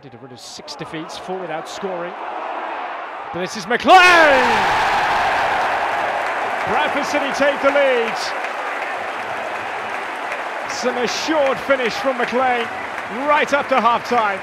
Did a run of six defeats, four without scoring. But this is McLean! Bradford City take the lead. Some assured finish from McLean right up to half time.